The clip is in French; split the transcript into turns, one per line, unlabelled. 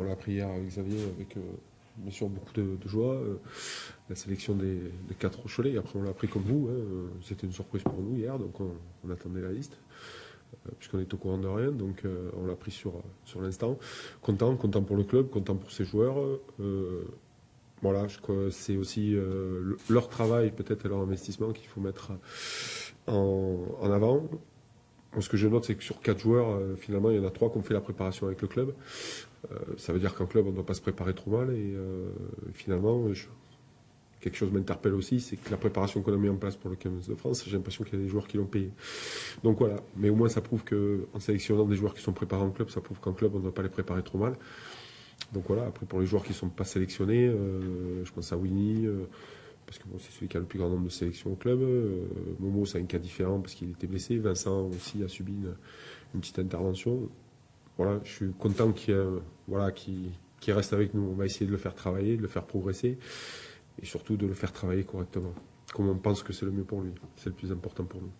On l'a appris hier avec Xavier avec euh, bien sûr beaucoup de, joie. Euh, la sélection des, quatre Rochelais, après on l'a appris comme vous. Hein, c'était une surprise pour nous hier, donc on, attendait la liste puisqu'on est au courant de rien, donc on l'a pris sur, sur l'instant. Content, content pour le club, content pour ses joueurs. voilà, je crois que c'est aussi leur travail, peut-être, et leur investissement qu'il faut mettre en avant ce que je note, c'est que sur quatre joueurs, euh, finalement, il y en a trois qui ont fait la préparation avec le club. Euh, ça veut dire qu'en club, on ne doit pas se préparer trop mal. Et euh, finalement, quelque chose m'interpelle aussi, c'est que la préparation qu'on a mis en place pour le 15 de France, j'ai l'impression qu'il y a des joueurs qui l'ont payé. Donc voilà. Mais au moins, ça prouve qu'en sélectionnant des joueurs qui sont préparés en club, ça prouve qu'en club, on ne doit pas les préparer trop mal. Donc voilà. Après, pour les joueurs qui ne sont pas sélectionnés, je pense à Winnie parce que c'est celui qui a le plus grand nombre de sélections au club. Euh, Momo, c'est un cas différent parce qu'il était blessé. Vincent aussi a subi une, petite intervention. Voilà, je suis content qu'il voilà, reste avec nous. On va essayer de le faire travailler, de le faire progresser et surtout de le faire travailler correctement. Comme on pense que c'est le mieux pour lui. C'est le plus important pour nous.